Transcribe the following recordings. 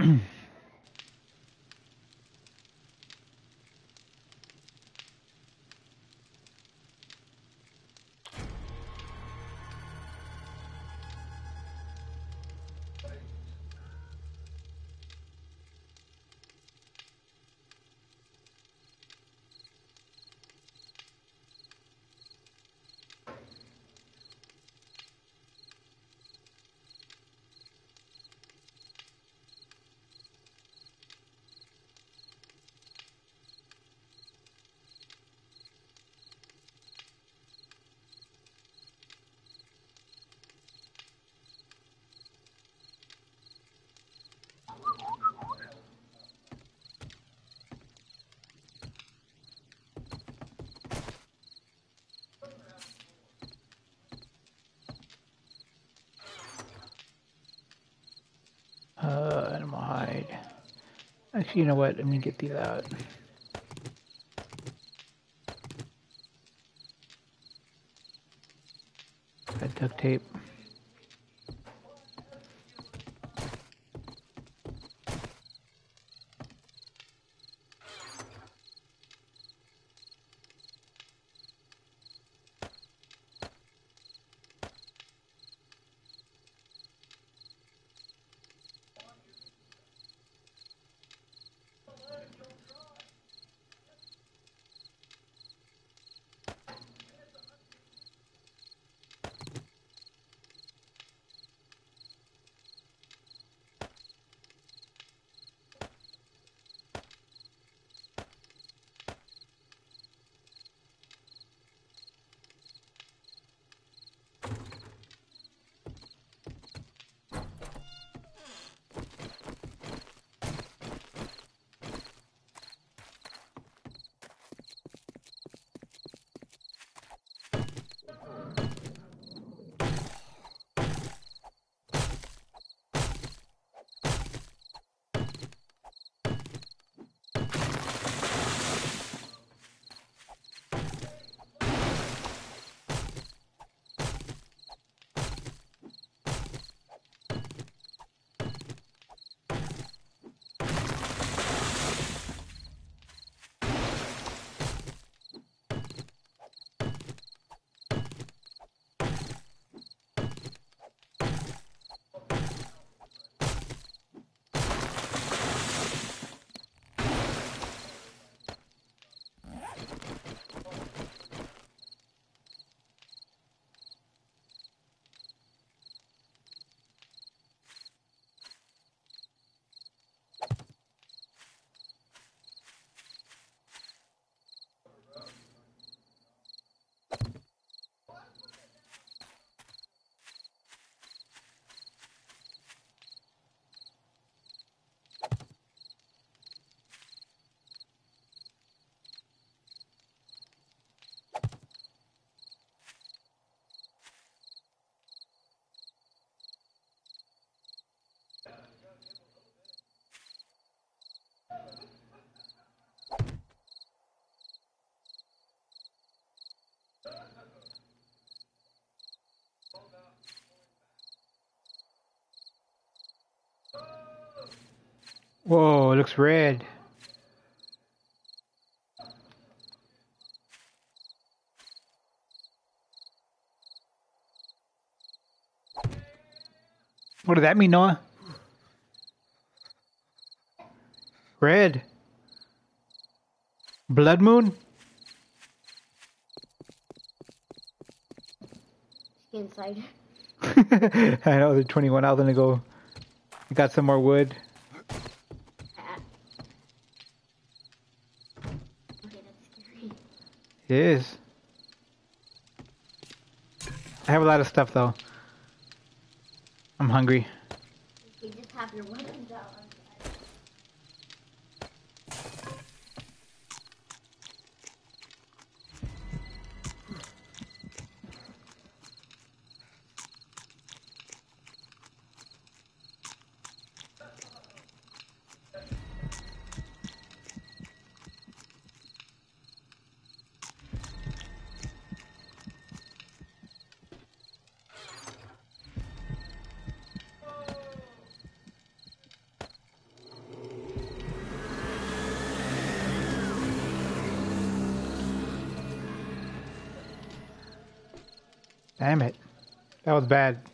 Uh, Actually, you know what? Let me get these out. Got duct tape. Whoa, it looks red. What does that mean, Noah? Red. Blood moon? inside. I know, the 21. I was gonna go. Got some more wood. Hat. Okay, that's scary. It is. I have a lot of stuff though. I'm hungry. Bad.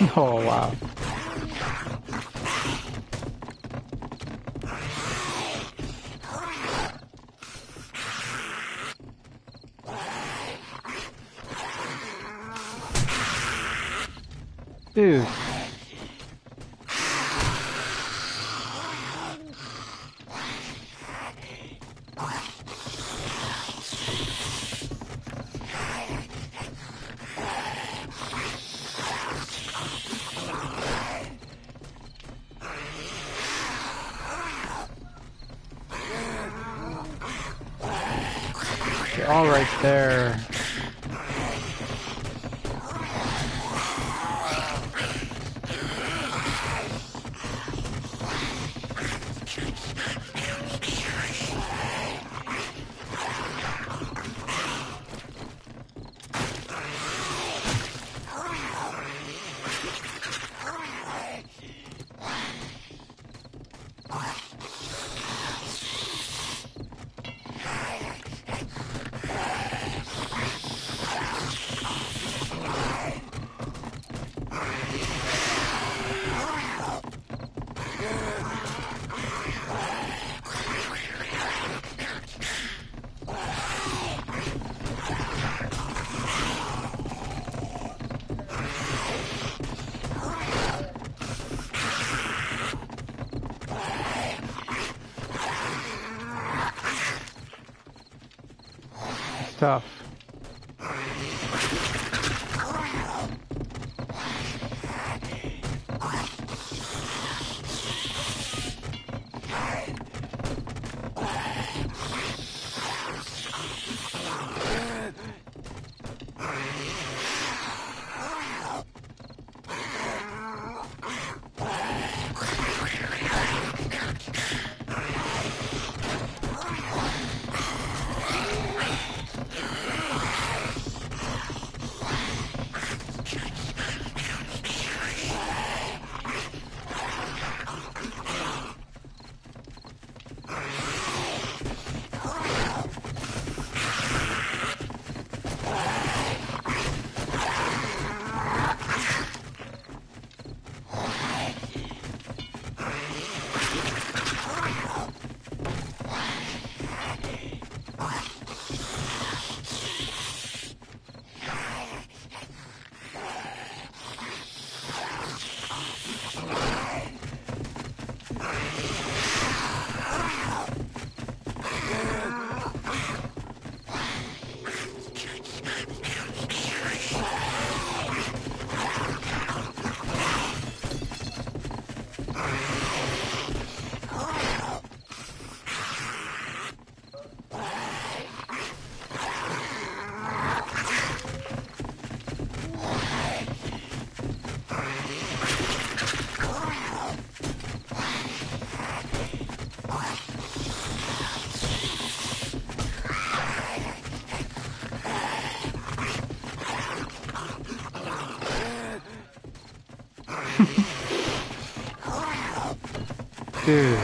Oh, wow. Dude.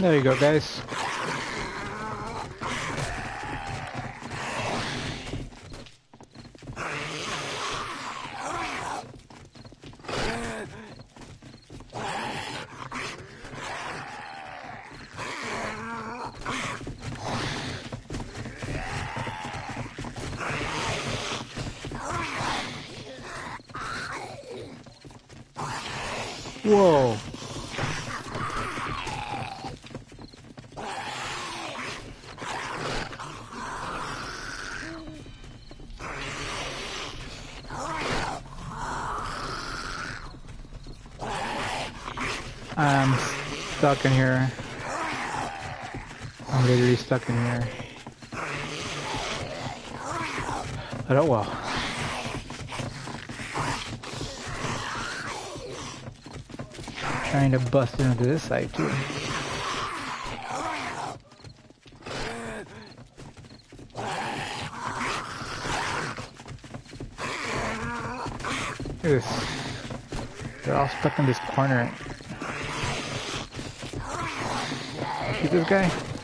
There you go, guys. Whoa. I'm stuck in here. I'm literally stuck in here. But oh well. Trying to bust into this side too. Ugh. They're all stuck in this corner. See this guy?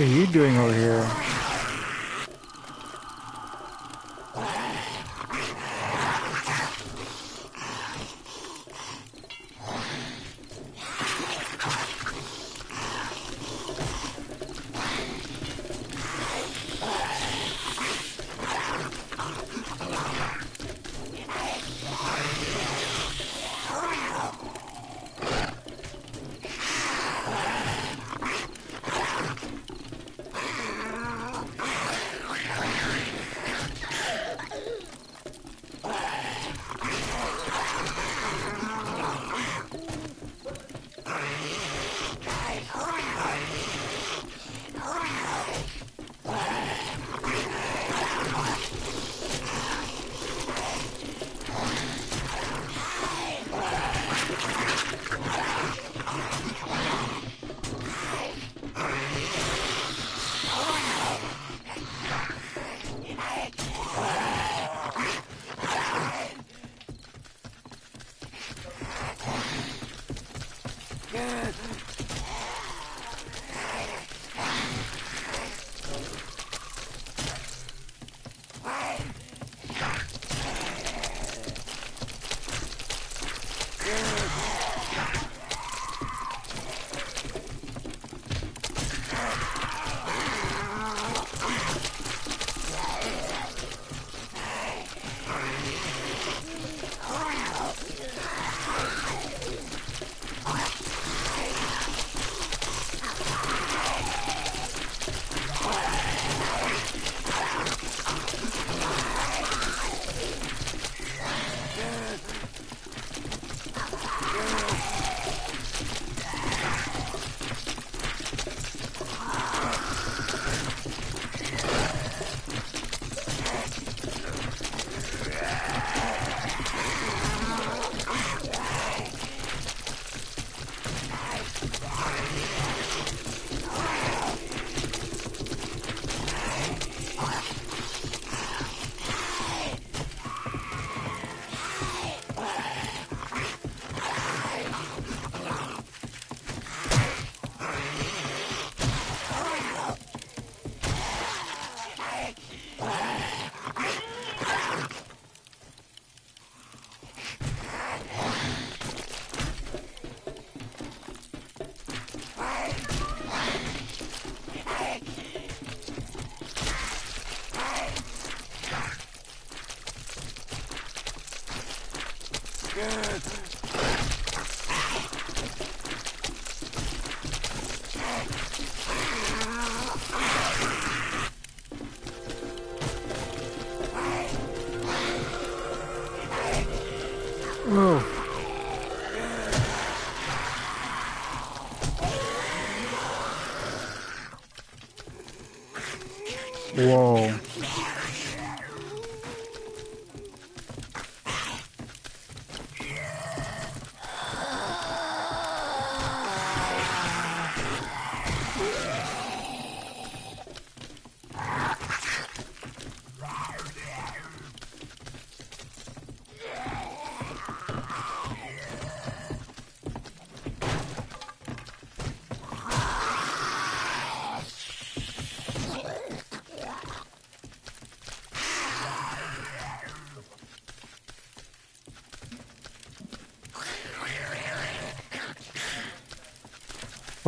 Are you doing over here?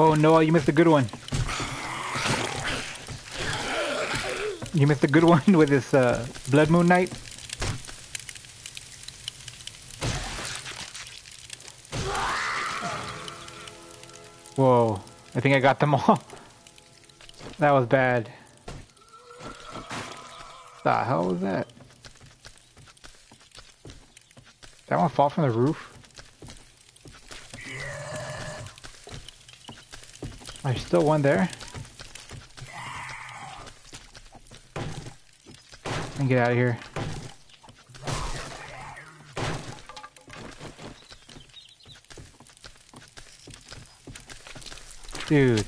Oh no, you missed a good one. You missed a good one with this uh, Blood Moon night. Whoa, I think I got them all. that was bad. The hell was that? That one fall from the roof? There's still one there. And get out of here. Dude.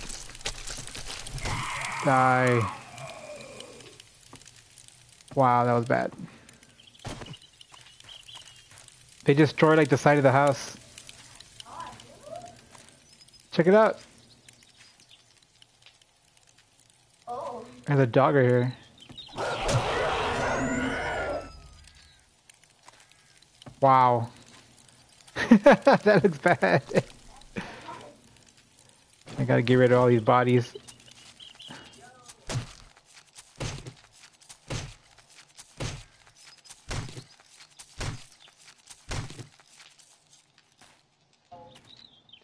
Die. Wow, that was bad. They destroyed like the side of the house. Check it out. There's a dog right here. Wow. that looks bad. I gotta get rid of all these bodies.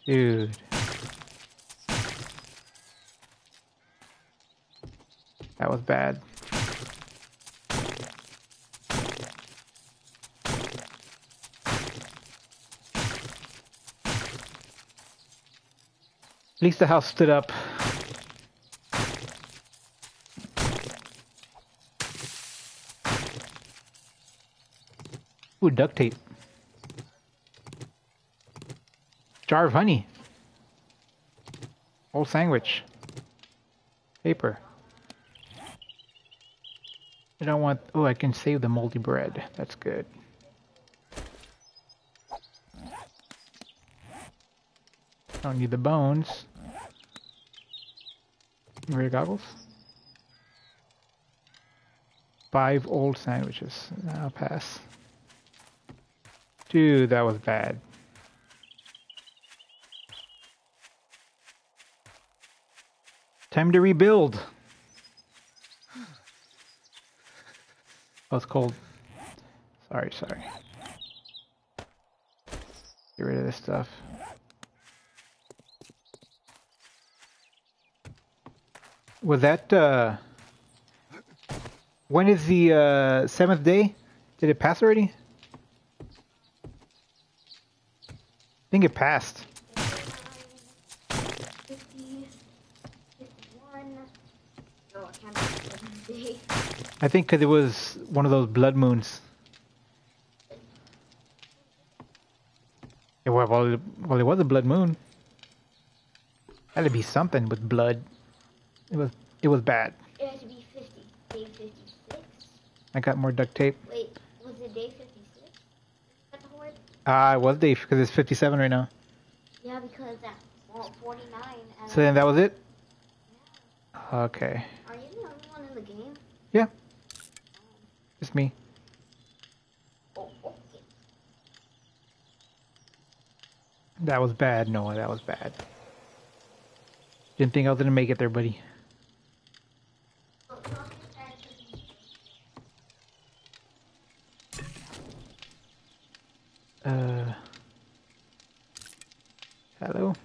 Dude. That was bad. At least the house stood up. Ooh, duct tape. Jar of honey. Old sandwich. Paper. I don't want... Oh, I can save the moldy bread. That's good. Don't need the bones. Ray goggles. Five old sandwiches. I'll pass. Dude, that was bad. Time to rebuild. Oh, it's cold. Sorry, sorry. Get rid of this stuff. Was that, uh... When is the, uh, seventh day? Did it pass already? I think it passed. 50, 51. No, I can't do seven day. I think because it was one of those blood moons. Yeah, well, well, it, well, it was a blood moon. Had to be something with blood. It was it was bad. It has to be 50. Day 56. I got more duct tape. Wait, was it day 56? Is that the word? Ah, it was day because it's 57 right now. Yeah, because that's well, 49. And So then that was it. Okay, Are you the only one in the game? yeah, just me. That was bad. Noah, that was bad. Didn't think I was gonna make it there, buddy. Uh, hello.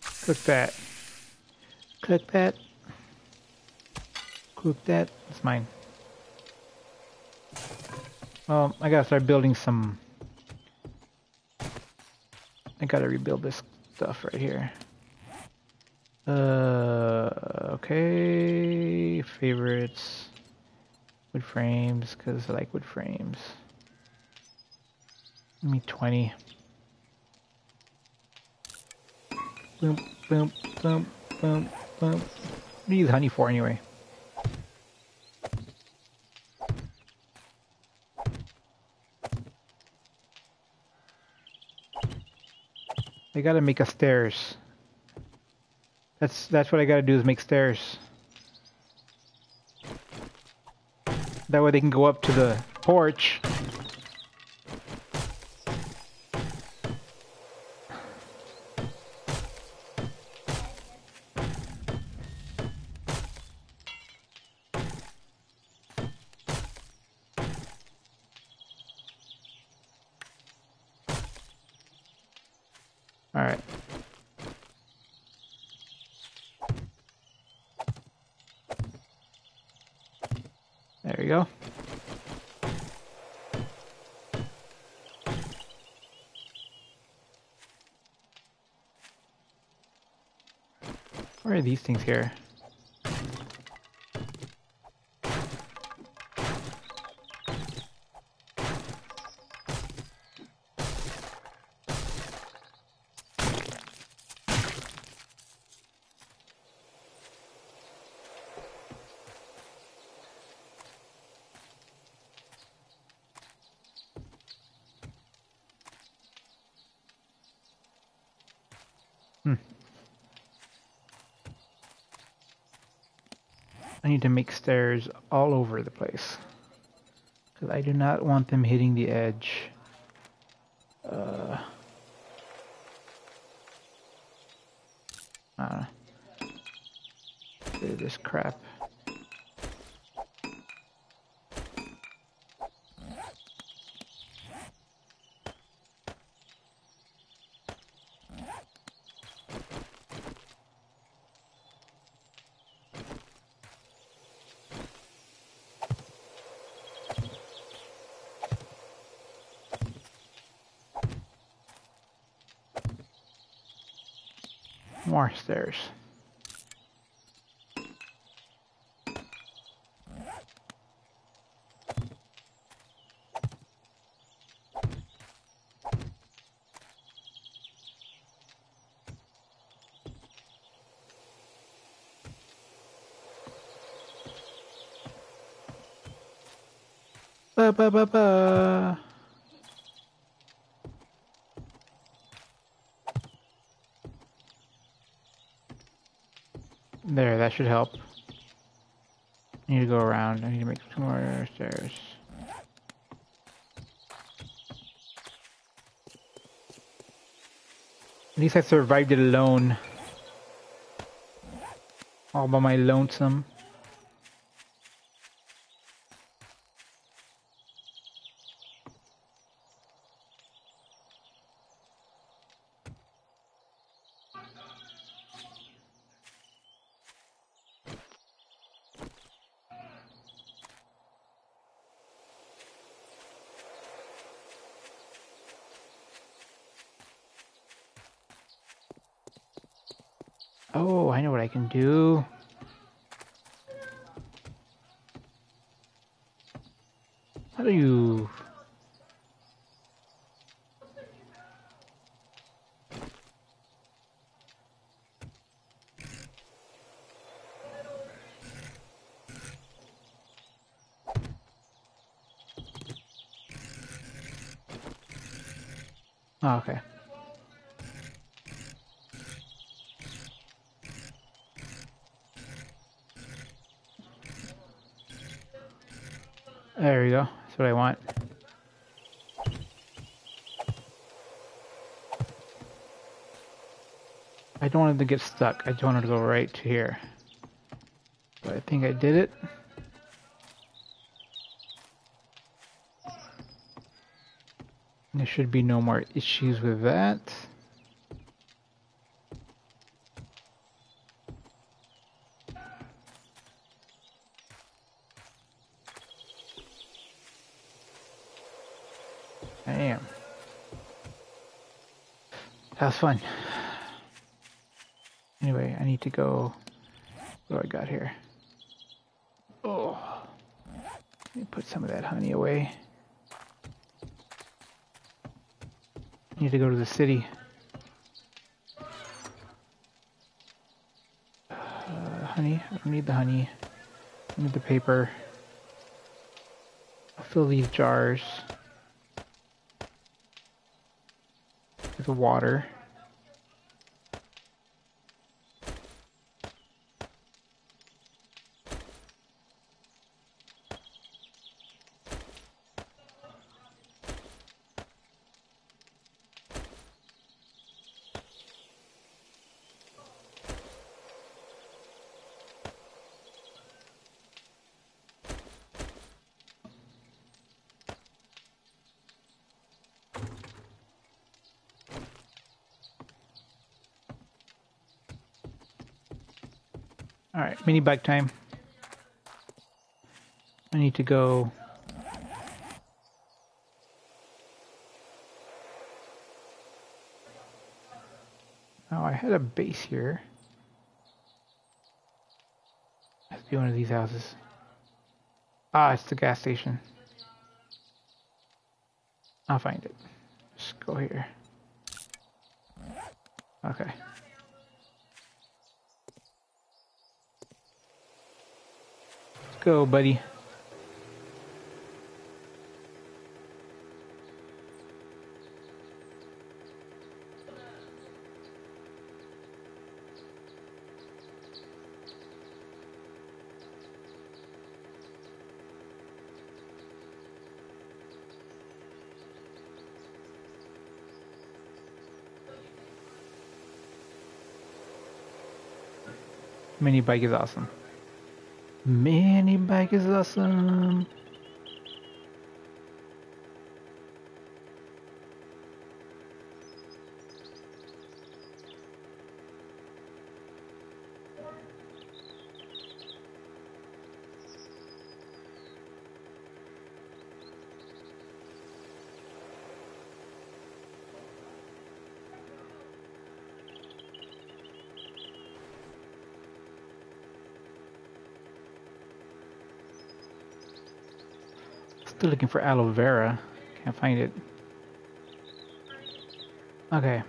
Click that. Click that. Cook that. It's mine. Well, I gotta start building some. I gotta rebuild this stuff right here. Uh, okay. Favorites. Wood frames, because I like wood frames. Give me 20. Boom, boom, boom, boom, boom. What do you use honey for anyway? I gotta make a stairs. That's that's what I gotta do is make stairs. That way they can go up to the porch. All right. There you go. Where are these things here? I need to make stairs all over the place. Because I do not want them hitting the edge. Uh, uh, this crap. More stairs. Ba ba ba ba. There, that should help. I need to go around. I need to make two more stairs. At least I survived it alone. All by my lonesome. Oh, I know what I can do. How do you... Oh, okay. There we go. That's what I want. I don't want it to get stuck. I just want to go right to here. But I think I did it. There should be no more issues with that. Damn. That was fun. I need to go. What do I got here? Oh. Let me put some of that honey away. Need to go to the city. Uh, honey. I don't need the honey. I need the paper. I'll fill these jars. with water. Mini bike time. I need to go... Oh, I had a base here. Has to be one of these houses. Ah, it's the gas station. I'll find it. Just go here. Okay. go, buddy. mini bike is awesome. Mini bike is awesome. Looking for aloe vera. Can't find it. Okay.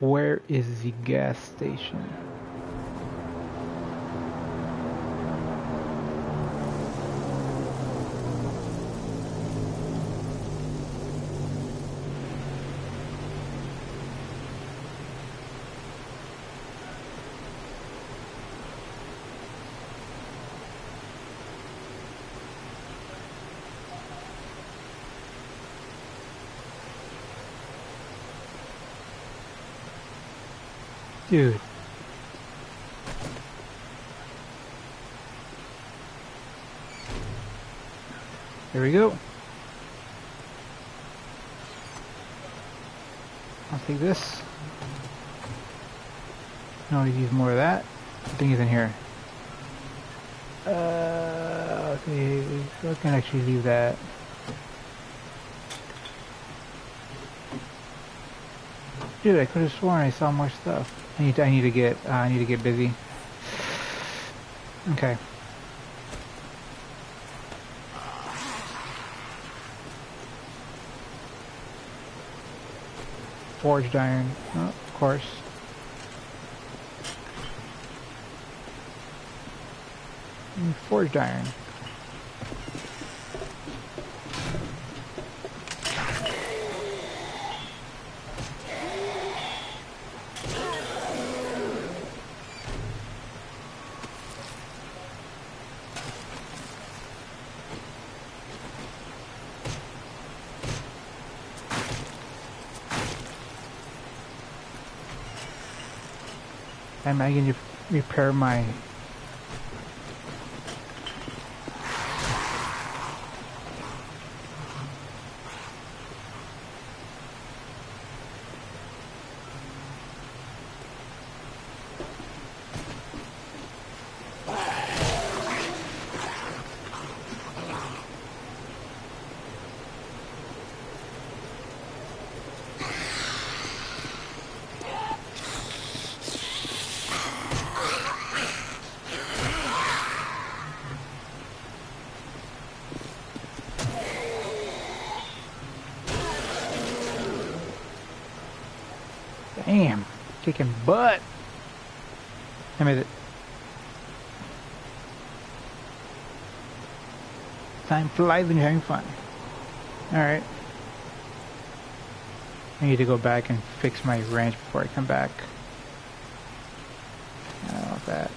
Where is the gas station? Dude. There we go. I'll take this. No, use more of that. I think it's in here. Uh, okay, I can actually leave that. Dude, I could have sworn I saw more stuff. I need to, I need to get uh, I need to get busy. Okay. Forged iron, oh, of course. Forged iron. Am I going to repair my... Damn, kicking butt. I made it. Time and you're having fun. Alright. I need to go back and fix my wrench before I come back. I don't want that.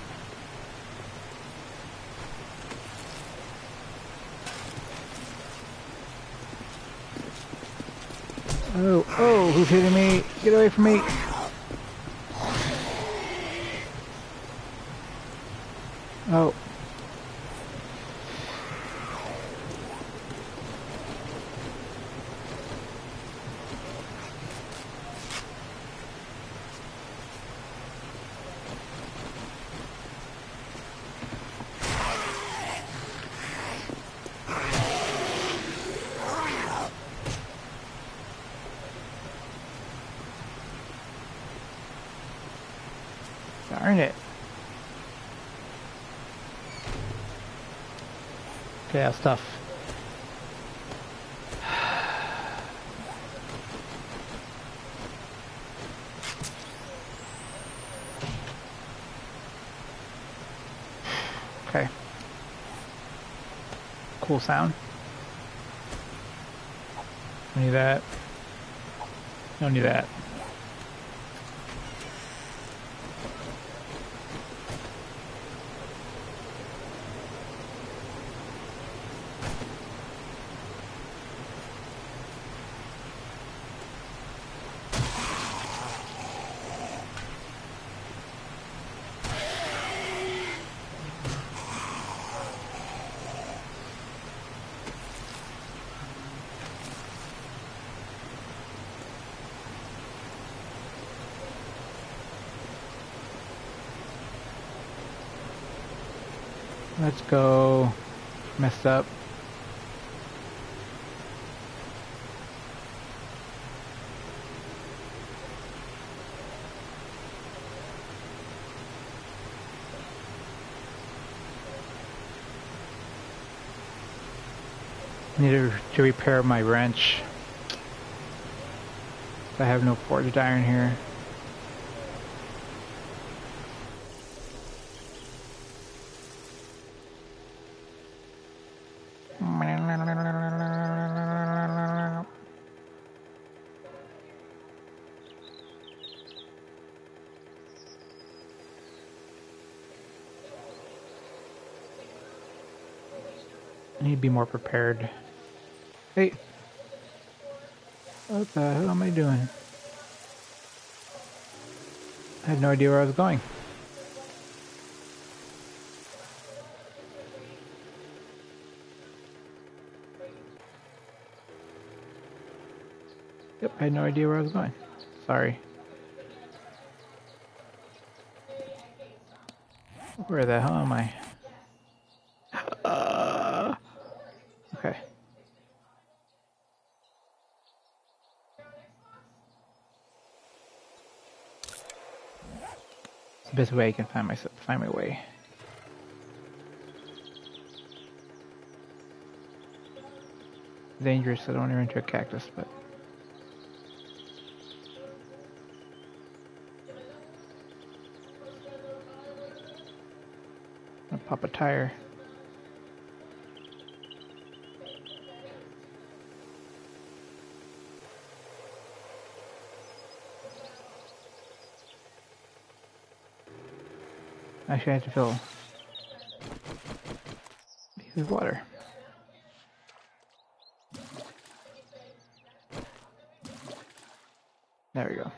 Oh, oh, who's hitting me? Get away from me. Oh. Darn it. Okay, that's tough. Okay. Cool sound. Don't need that. Don't need that. Let's go. Up. Need to, to repair my wrench. I have no forged iron here. More prepared. Hey! What the hell am I doing? I had no idea where I was going. Yep, I had no idea where I was going. Sorry. Where the hell am I? Uh, okay. Best way I can find myself, find my way. Dangerous, I don't want to run into a cactus, but... I'll pop a tire. Actually, I have to fill with water. There we go.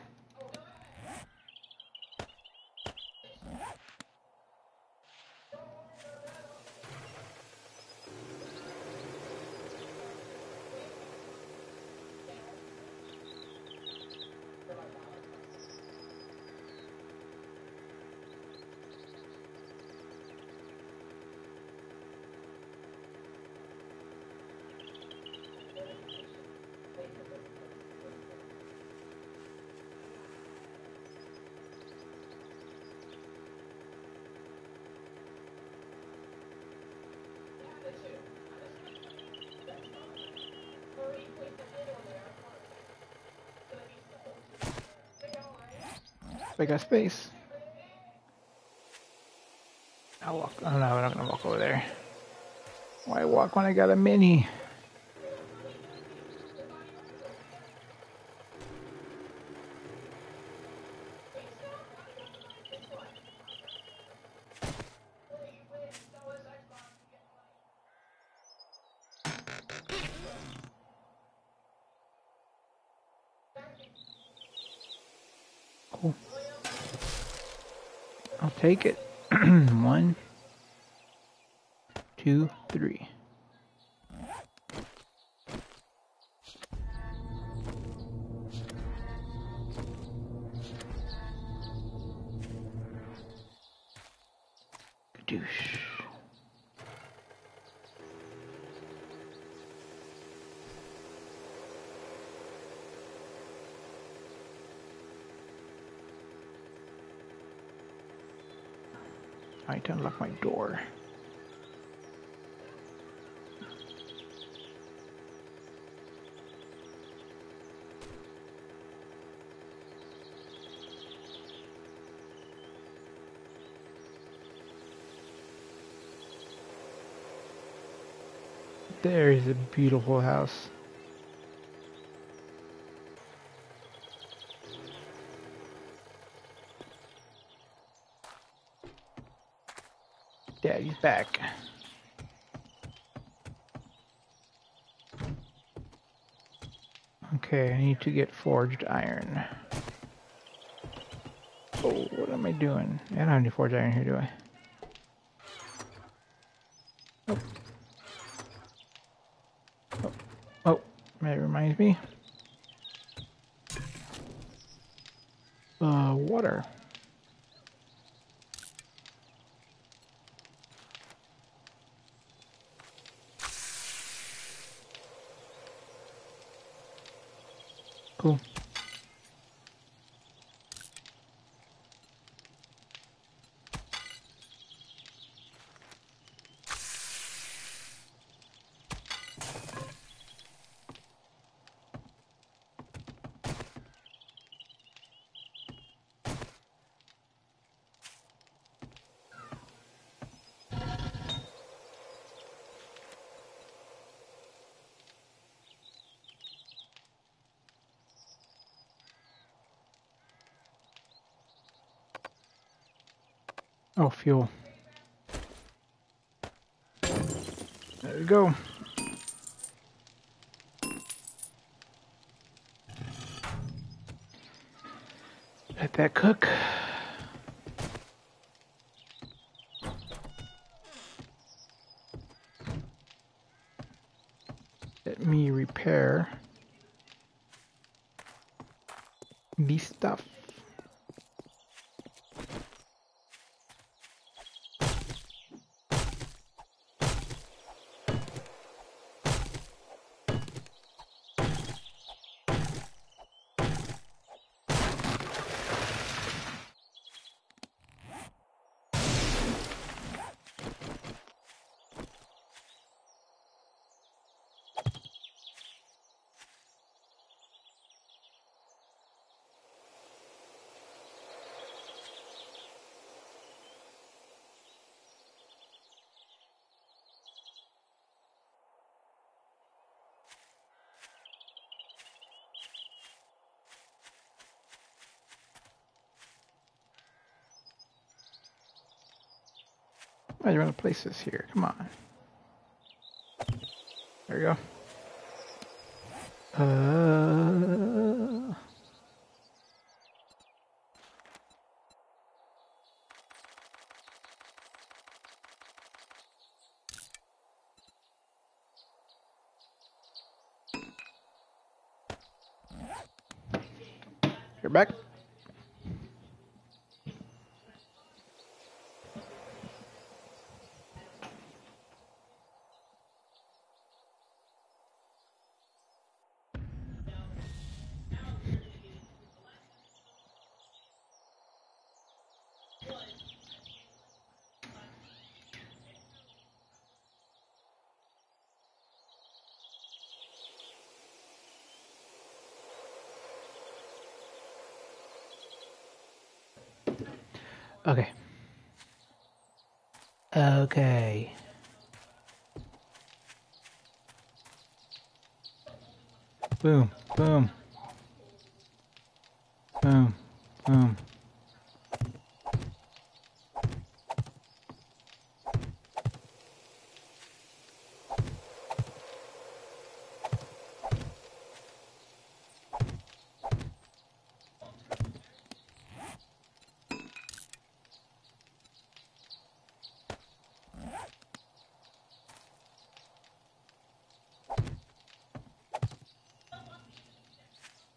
I got space. I'll walk. Oh no, I'm not gonna walk over there. Why walk when I got a mini? Take it. One, two, three. Door. There's a beautiful house. Back. Okay, I need to get forged iron. Oh, what am I doing? I don't have any forged iron here, do I? Oh. Oh, oh that reminds me. Uh, water. cool. Oh, fuel. There we go. Let that cook. Let me repair the stuff. I want to place this here. Come on. There we go. Uh, you're back. Okay. Okay. Boom, boom. Boom, boom.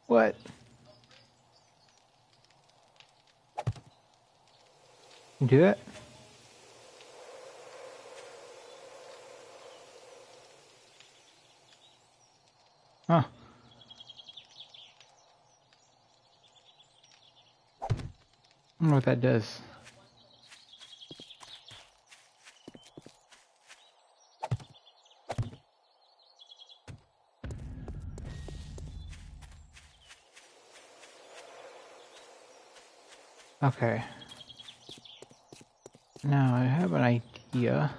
What? You do that? Huh. I know what that does. Okay. Now I have an idea.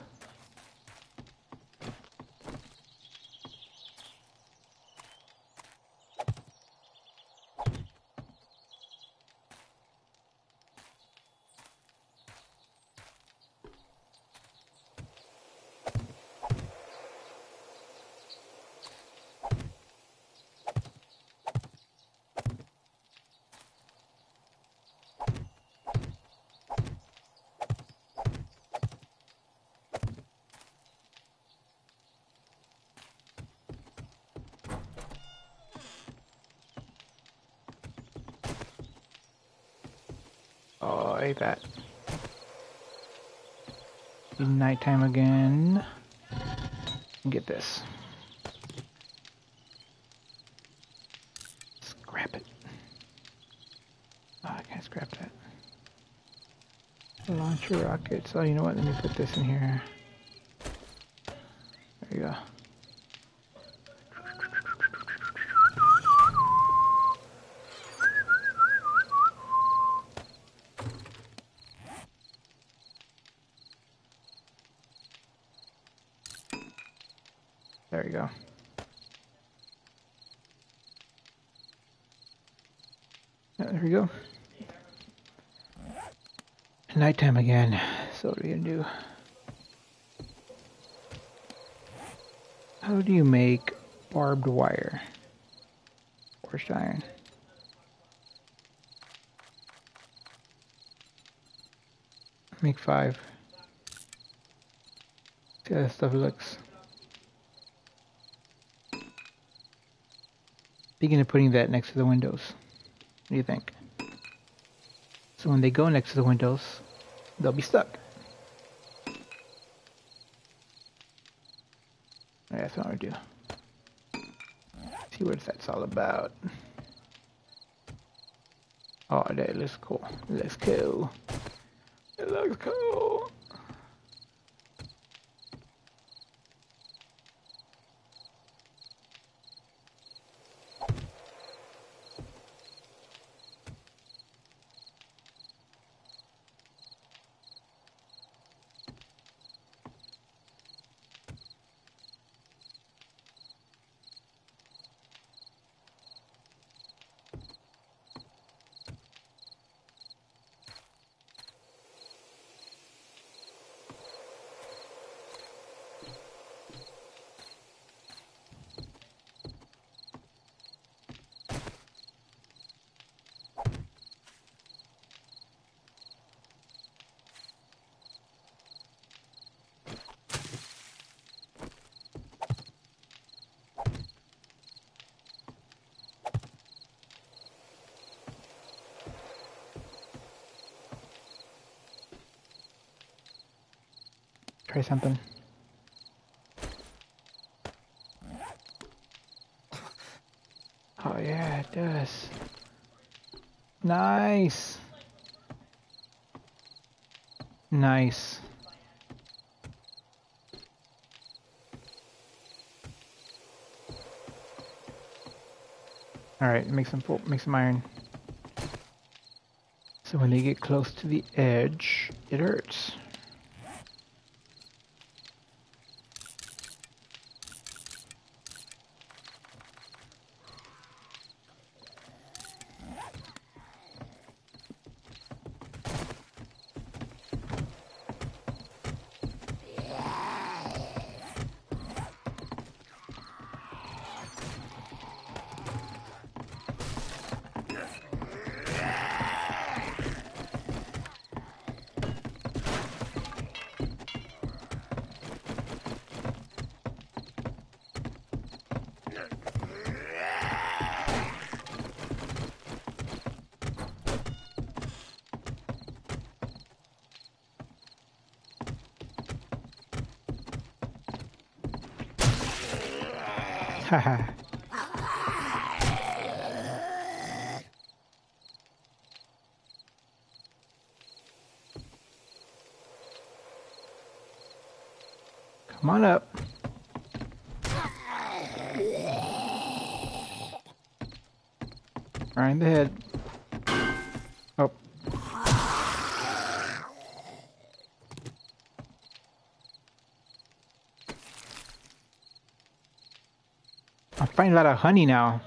Probably that. Nighttime again. Get this. Scrap it. Oh, I can't scrap that. Launcher rockets. Oh, you know what? Let me put this in here. Forged iron. Make five. See how that stuff looks. Thinking of putting that next to the windows. What do you think? So when they go next to the windows, they'll be stuck. That's what I'm gonna do. See what that's all about. Oh, that looks cool. Looks cool. It looks cool. Try something. Oh yeah, it does. Nice. Nice. All right, make some make some iron. So when they get close to the edge, it hurts. Haha. Come on up. Right in the head. Finding a lot of honey now.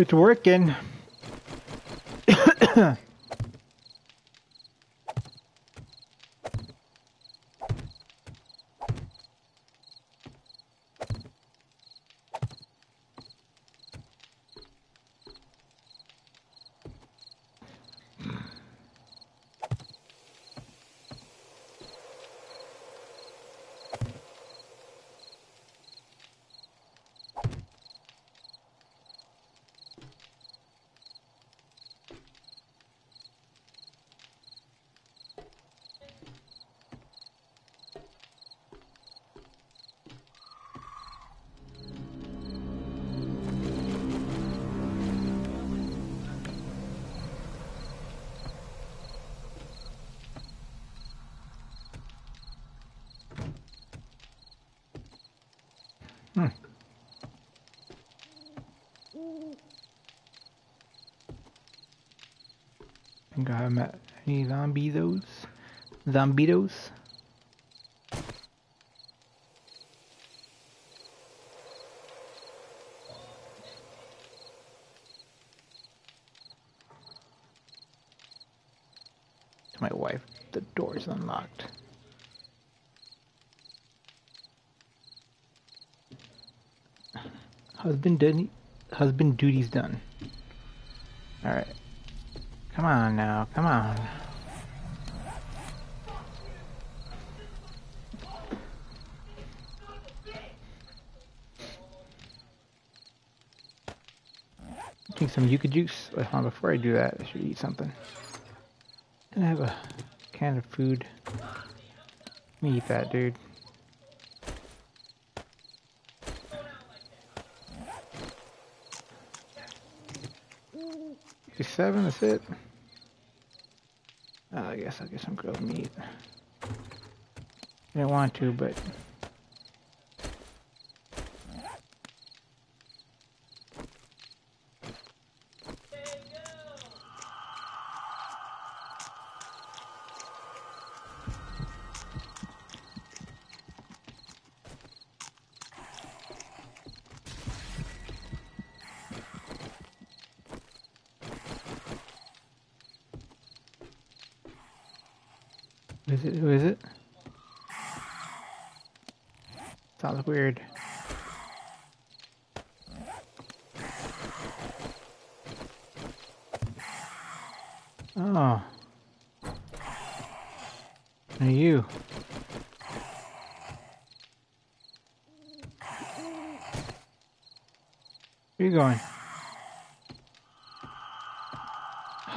It's working. Hmm. Think I have met any zombies? Zombitos? To my wife, the door's unlocked. Husband duty, husband duty's done. All right. Come on now, come on. Drink some yucca juice. Hold on, before I do that, I should eat something. And I have a can of food. Let me eat that, dude. Fifty-seven. That's it. Uh, I guess I'll get some grilled meat. I didn't want to, but is it? Who is it? Sounds weird. Oh. Are you? Where you going?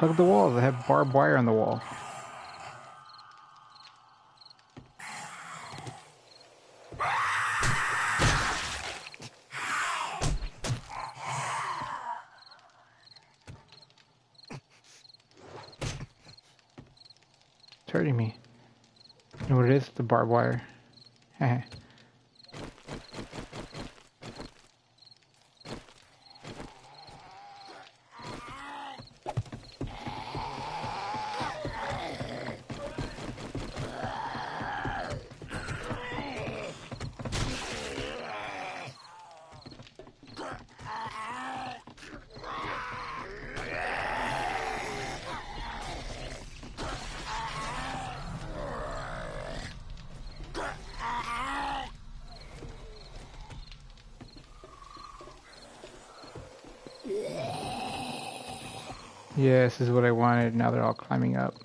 Hug the walls. I have barbed wire on the wall. It's hurting me. You know what it is? The barbed wire. Yeah, this is what I wanted. Now they're all climbing up.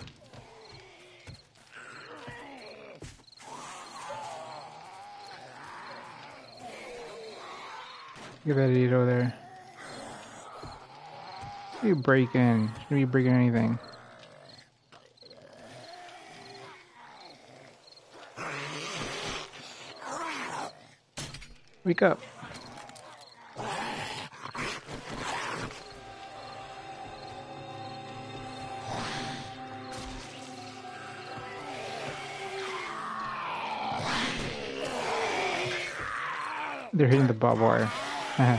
At that idiot over there. What are you breaking? Shouldn't be breaking anything. Wake up. They're hitting the barbed wire. Uh-huh.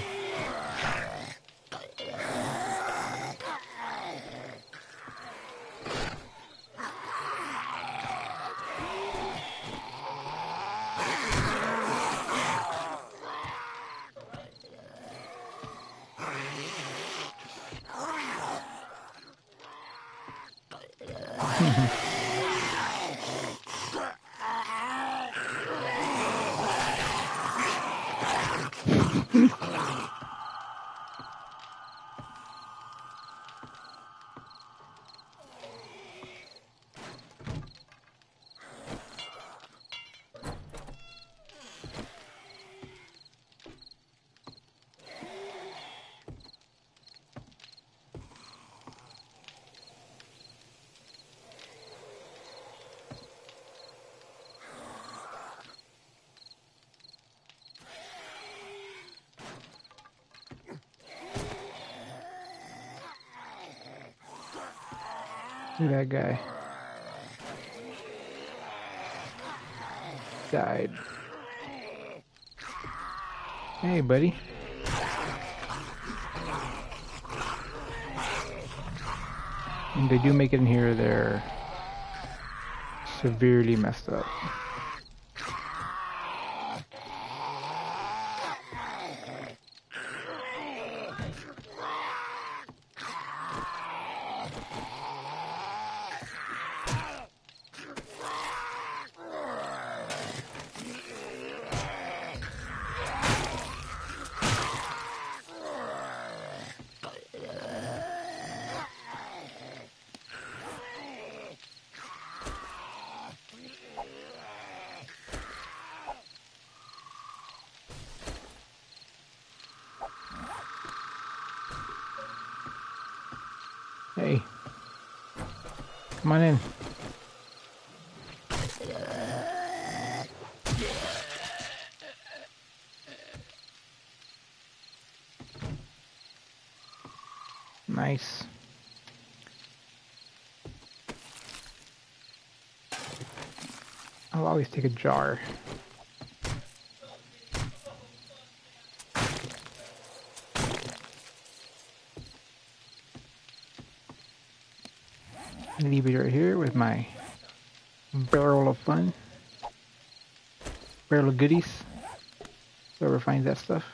At that guy. Died. Hey, buddy. And they do make it in here, they're severely messed up. Hey. Come on in. Nice. I'll always take a jar. Leave right here with my barrel of fun. Barrel of goodies. Whoever finds that stuff.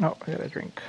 Oh, I got a drink.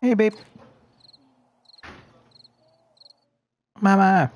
Hey, babe. Mama.